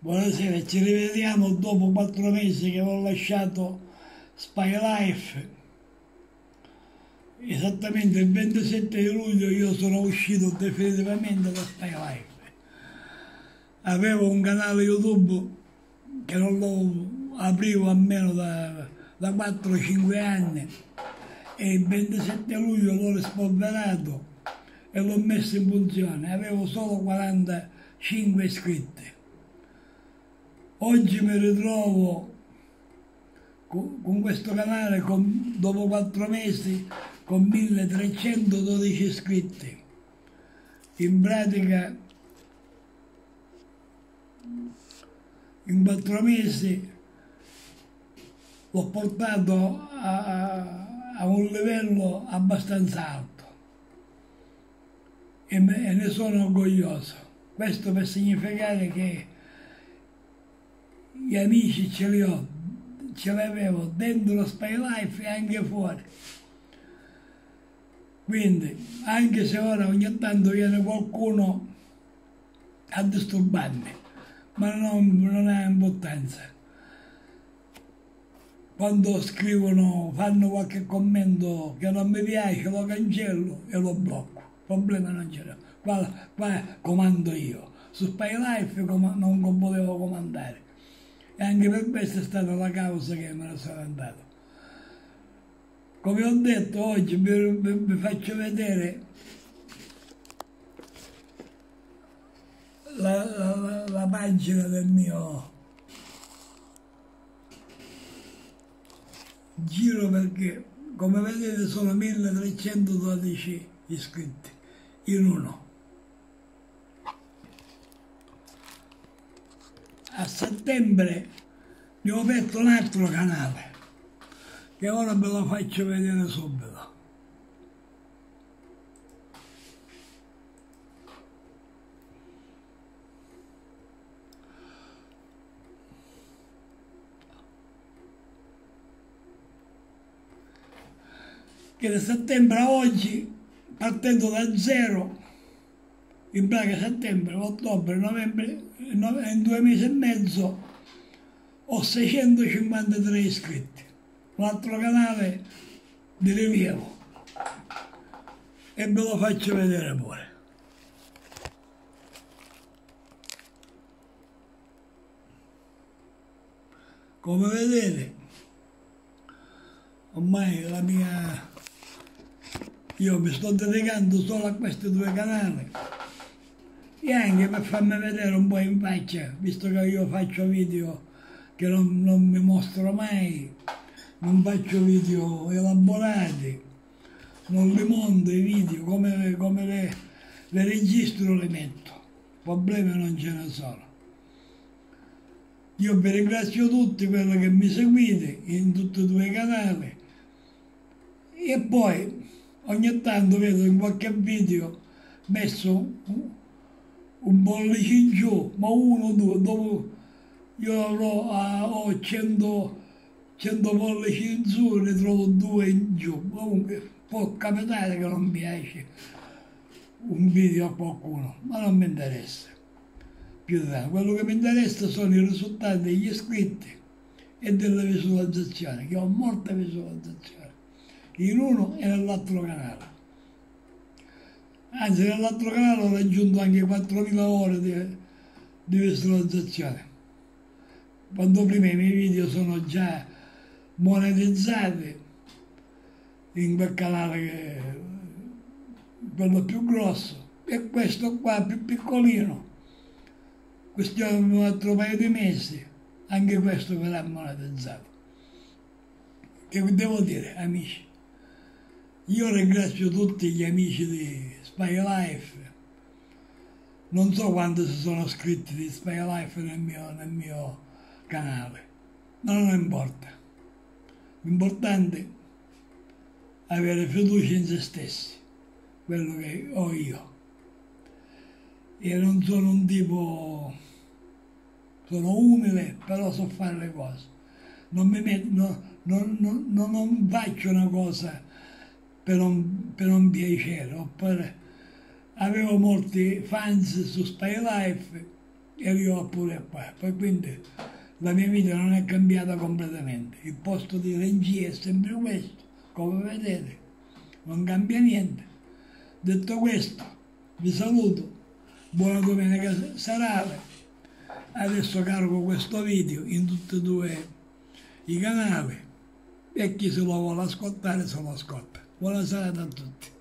Buonasera, ci rivediamo dopo quattro mesi che ho lasciato Spy Life. Esattamente il 27 di luglio io sono uscito definitivamente da Spy Life. Avevo un canale YouTube che non lo aprivo almeno da, da 4-5 anni e il 27 luglio l'ho rispolverato e l'ho messo in funzione. Avevo solo 45 iscritti Oggi mi ritrovo con, questo canale con, dopo quattro mesi con 1312 iscritti. In pratica in quattro mesi l'ho portato a, a, a, un livello abbastanza alto e, me, e ne sono orgoglioso. Questo per significare che gli amici ce li ho, ce li avevo dentro lo Spy Life e anche fuori. Quindi, anche se ora ogni tanto viene qualcuno a disturbarmi, ma non, non ha importanza. Quando scrivono, fanno qualche commento che non mi piace, lo cancello e lo blocco. Problema non c'è. Qua, qua comando io. Su Spy Life non potevo comandare e anche per questo è stata la causa che me ne sono andato. Come ho detto oggi vi, vi, vi faccio vedere la, la, la pagina del mio giro perché come vedete sono 1312 iscritti in uno. A settembre mi ho aperto un altro canale che ora ve lo faccio vedere subito. che da settembre a oggi, partendo da zero, in pratica settembre, ottobre, novembre, in due mesi e mezzo ho 653 iscritti, un altro canale di rilievo. E ve lo faccio vedere pure. Come vedete, ormai la mia... Io mi sto dedicando solo a questi due canali e anche per farmi vedere un po' in faccia, visto che io faccio video che non, non mi mostro mai, non faccio video elaborati, non li monto i video, come, come le, le registro le metto, problemi non ce ne sono. Io vi ringrazio tutti quelli che mi seguite in tutti e due i canali e poi ogni tanto vedo in qualche video messo un bollice in giù, ma uno, due, dopo io avrò, ho 100, 100 pollici in su, ne trovo due in giù. Comunque può capitare che non piace un video a qualcuno, ma non mi interessa più di tanto. Quello che mi interessa sono i risultati degli iscritti e delle visualizzazioni, che ho molte visualizzazioni, in uno e nell'altro canale. Anzi, nell'altro canale ho raggiunto anche 4.000 ore di, di visualizzazione. Quando prima i miei video sono già monetizzati in quel canale che, quello più grosso. E questo qua più piccolino questione di un altro paio di mesi anche questo verrà monetizzato. Che devo dire amici? Io ringrazio tutti gli amici di Spy Life. Non so quanti si sono iscritti di Spy Life nel mio, nel mio canale, ma non importa. L'importante è avere fiducia in se stessi, quello che ho io. Io non sono un tipo, sono umile, però so fare le cose. Non mi metto, no, non, non, non faccio una cosa per un, per un piacere, oppure avevo molti fans su Spy Life e arrivo pure qua. Poi quindi la mia vita non è cambiata completamente. Il posto di regia è sempre questo, come vedete, non cambia niente. Detto questo, vi saluto, buona domenica serale. Adesso carico questo video in tutti e due i canali e chi se lo vuole ascoltare se lo ascolta. Buona serata a tutti.